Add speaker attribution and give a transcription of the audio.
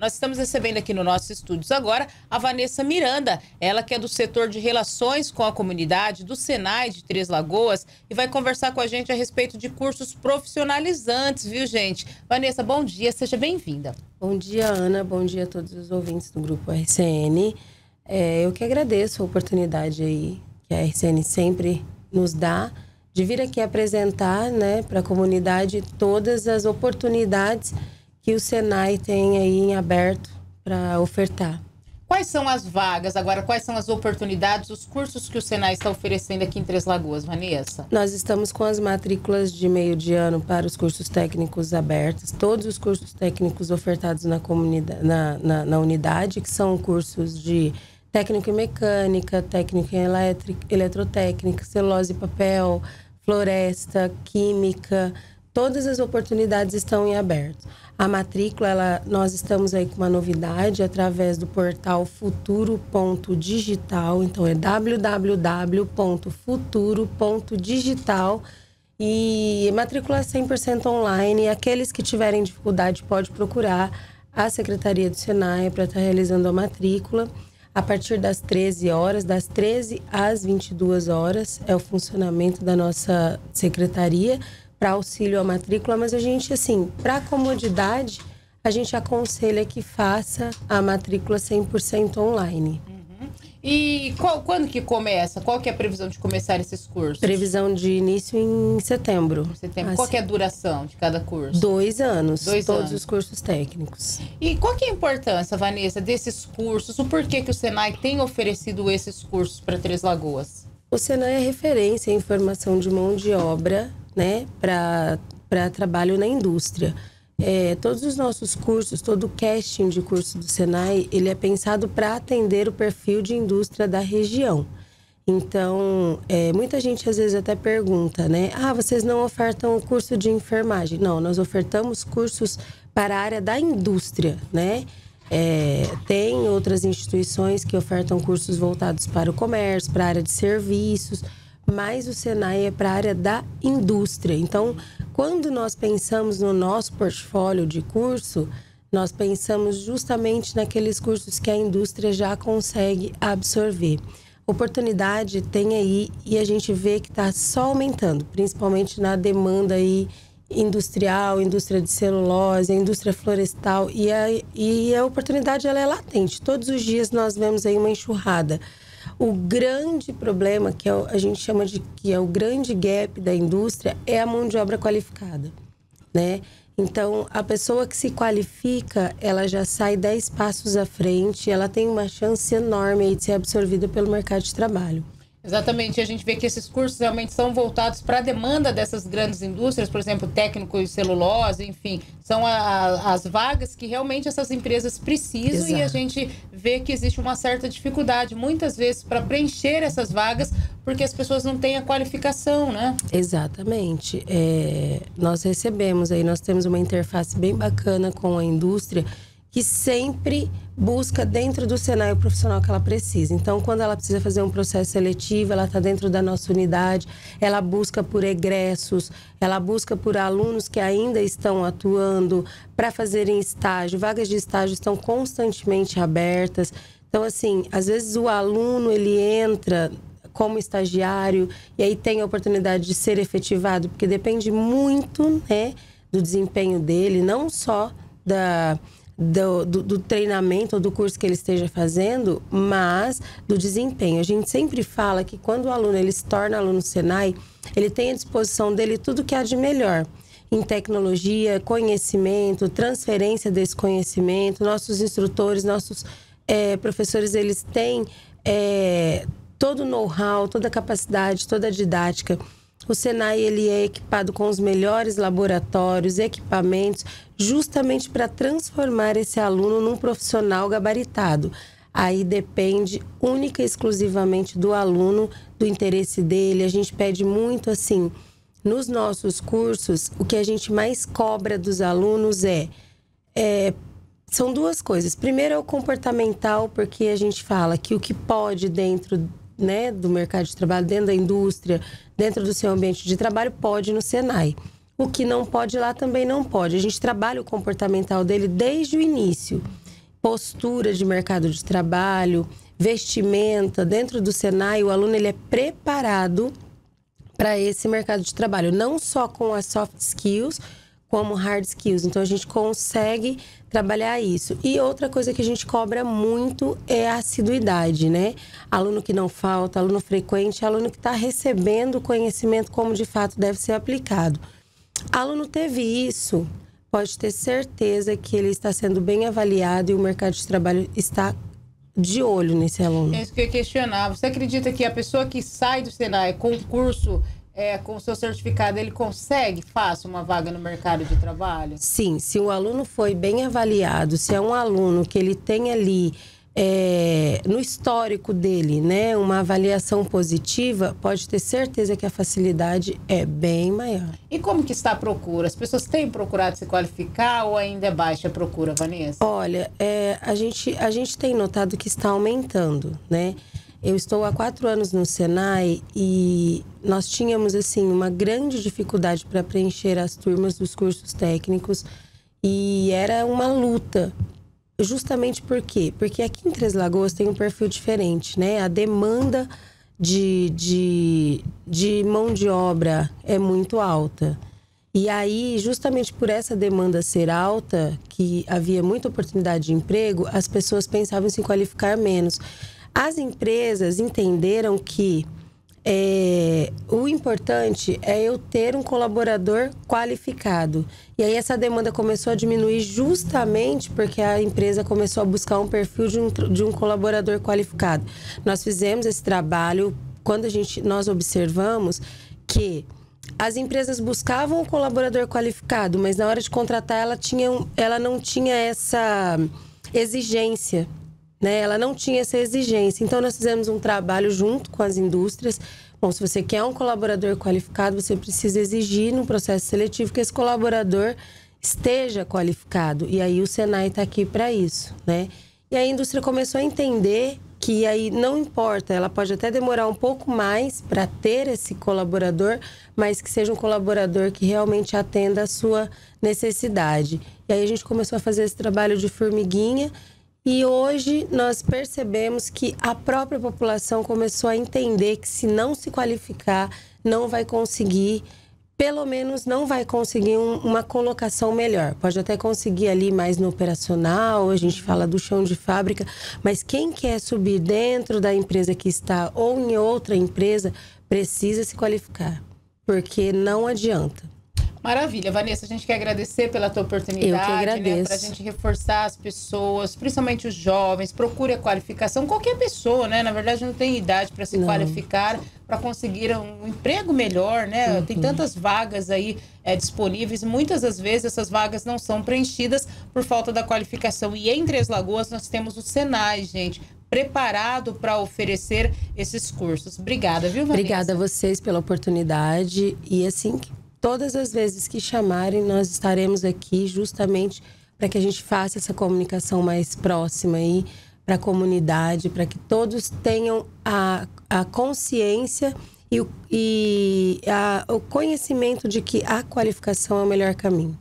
Speaker 1: Nós estamos recebendo aqui no nossos estúdios agora a Vanessa Miranda, ela que é do setor de relações com a comunidade do Senai de Três Lagoas e vai conversar com a gente a respeito de cursos profissionalizantes, viu, gente? Vanessa, bom dia, seja bem-vinda.
Speaker 2: Bom dia, Ana, bom dia a todos os ouvintes do Grupo RCN. É, eu que agradeço a oportunidade aí que a RCN sempre nos dá de vir aqui apresentar né, para a comunidade todas as oportunidades que o Senai tem aí em aberto para ofertar.
Speaker 1: Quais são as vagas agora? Quais são as oportunidades, os cursos que o Senai está oferecendo aqui em Três Lagoas, Vanessa?
Speaker 2: Nós estamos com as matrículas de meio de ano para os cursos técnicos abertos, todos os cursos técnicos ofertados na, comunidade, na, na, na unidade, que são cursos de técnico em mecânica, técnico em elétrica, eletrotécnica, celulose e papel, floresta, química, todas as oportunidades estão em aberto. A matrícula, ela, nós estamos aí com uma novidade através do portal futuro.digital, então é www.futuro.digital e matrícula 100% online. Aqueles que tiverem dificuldade pode procurar a Secretaria do Senai para estar realizando a matrícula a partir das 13 horas, das 13 às 22 horas, é o funcionamento da nossa secretaria para auxílio à matrícula, mas a gente, assim, para comodidade, a gente aconselha que faça a matrícula 100% online.
Speaker 1: Uhum. E qual, quando que começa? Qual que é a previsão de começar esses cursos?
Speaker 2: Previsão de início em setembro.
Speaker 1: setembro. Assim. Qual que é a duração de cada curso?
Speaker 2: Dois anos. Dois todos anos. os cursos técnicos.
Speaker 1: E qual que é a importância, Vanessa, desses cursos? O porquê que o Senai tem oferecido esses cursos para Três Lagoas?
Speaker 2: O Senai é referência em formação de mão de obra né, para trabalho na indústria. É, todos os nossos cursos, todo o casting de curso do Senai, ele é pensado para atender o perfil de indústria da região. Então, é, muita gente às vezes até pergunta, né? Ah, vocês não ofertam o curso de enfermagem? Não, nós ofertamos cursos para a área da indústria, né? É, tem outras instituições que ofertam cursos voltados para o comércio, para a área de serviços mas o Senai é para a área da indústria. Então, quando nós pensamos no nosso portfólio de curso, nós pensamos justamente naqueles cursos que a indústria já consegue absorver. Oportunidade tem aí e a gente vê que está só aumentando, principalmente na demanda aí industrial, indústria de celulose, indústria florestal e a, e a oportunidade ela é latente. Todos os dias nós vemos aí uma enxurrada o grande problema, que é, a gente chama de que é o grande gap da indústria, é a mão de obra qualificada, né? Então, a pessoa que se qualifica, ela já sai 10 passos à frente, ela tem uma chance enorme de ser absorvida pelo mercado de trabalho.
Speaker 1: Exatamente, a gente vê que esses cursos realmente são voltados para a demanda dessas grandes indústrias, por exemplo, técnico e celulose, enfim, são a, as vagas que realmente essas empresas precisam Exato. e a gente vê que existe uma certa dificuldade, muitas vezes, para preencher essas vagas, porque as pessoas não têm a qualificação, né?
Speaker 2: Exatamente. É, nós recebemos aí, nós temos uma interface bem bacana com a indústria que sempre busca dentro do cenário profissional que ela precisa. Então, quando ela precisa fazer um processo seletivo, ela está dentro da nossa unidade, ela busca por egressos, ela busca por alunos que ainda estão atuando para fazerem estágio. Vagas de estágio estão constantemente abertas. Então, assim, às vezes o aluno ele entra como estagiário e aí tem a oportunidade de ser efetivado, porque depende muito, né, do desempenho dele, não só da do, do, do, treinamento ou do curso que ele esteja fazendo, mas do desempenho. A gente sempre fala que quando o aluno ele se torna aluno Senai, ele tem à disposição dele tudo que há de melhor em tecnologia, conhecimento, transferência desse conhecimento. Nossos instrutores, nossos é, professores, eles têm é, todo o know-how, toda a capacidade, toda a didática o Senai ele é equipado com os melhores laboratórios, equipamentos, justamente para transformar esse aluno num profissional gabaritado. Aí depende única e exclusivamente do aluno, do interesse dele. A gente pede muito assim, nos nossos cursos, o que a gente mais cobra dos alunos é, é são duas coisas. Primeiro é o comportamental, porque a gente fala que o que pode dentro né, do mercado de trabalho, dentro da indústria, dentro do seu ambiente de trabalho, pode no Senai. O que não pode lá também não pode. A gente trabalha o comportamental dele desde o início. postura de mercado de trabalho, vestimenta. Dentro do Senai, o aluno ele é preparado para esse mercado de trabalho, não só com as soft skills, como hard skills. Então a gente consegue trabalhar isso. E outra coisa que a gente cobra muito é a assiduidade, né? Aluno que não falta, aluno frequente, aluno que está recebendo o conhecimento como de fato deve ser aplicado. Aluno teve isso, pode ter certeza que ele está sendo bem avaliado e o mercado de trabalho está de olho nesse aluno.
Speaker 1: É isso que eu ia questionar. Você acredita que a pessoa que sai do Senai com curso é, com o seu certificado, ele consegue fácil uma vaga no mercado de trabalho?
Speaker 2: Sim, se o aluno foi bem avaliado, se é um aluno que ele tem ali é, no histórico dele, né, uma avaliação positiva, pode ter certeza que a facilidade é bem maior.
Speaker 1: E como que está a procura? As pessoas têm procurado se qualificar ou ainda é baixa a procura, Vanessa?
Speaker 2: Olha, é, a, gente, a gente tem notado que está aumentando, né? Eu estou há quatro anos no Senai e nós tínhamos assim uma grande dificuldade para preencher as turmas dos cursos técnicos e era uma luta Justamente por quê? Porque aqui em Três Lagoas tem um perfil diferente, né? A demanda de, de, de mão de obra é muito alta. E aí, justamente por essa demanda ser alta, que havia muita oportunidade de emprego, as pessoas pensavam em se qualificar menos. As empresas entenderam que é, o importante é eu ter um colaborador qualificado. E aí essa demanda começou a diminuir justamente porque a empresa começou a buscar um perfil de um, de um colaborador qualificado. Nós fizemos esse trabalho quando a gente, nós observamos que as empresas buscavam um colaborador qualificado, mas na hora de contratar ela, tinha, ela não tinha essa exigência né? Ela não tinha essa exigência. Então, nós fizemos um trabalho junto com as indústrias. Bom, se você quer um colaborador qualificado, você precisa exigir no processo seletivo que esse colaborador esteja qualificado. E aí o Senai está aqui para isso, né? E a indústria começou a entender que aí não importa, ela pode até demorar um pouco mais para ter esse colaborador, mas que seja um colaborador que realmente atenda a sua necessidade. E aí a gente começou a fazer esse trabalho de formiguinha e hoje nós percebemos que a própria população começou a entender que se não se qualificar, não vai conseguir, pelo menos não vai conseguir um, uma colocação melhor. Pode até conseguir ali mais no operacional, a gente fala do chão de fábrica, mas quem quer subir dentro da empresa que está ou em outra empresa precisa se qualificar, porque não adianta.
Speaker 1: Maravilha, Vanessa, a gente quer agradecer pela tua oportunidade, Eu que agradeço. né, para a gente reforçar as pessoas, principalmente os jovens, procure a qualificação, qualquer pessoa, né, na verdade não tem idade para se não. qualificar, para conseguir um emprego melhor, né, uhum. tem tantas vagas aí é, disponíveis, muitas das vezes essas vagas não são preenchidas por falta da qualificação, e em Três Lagoas nós temos o Senai, gente, preparado para oferecer esses cursos. Obrigada, viu, Vanessa?
Speaker 2: Obrigada a vocês pela oportunidade e assim todas as vezes que chamarem, nós estaremos aqui justamente para que a gente faça essa comunicação mais próxima aí para a comunidade, para que todos tenham a, a consciência e, e a, o conhecimento de que a qualificação é o melhor caminho.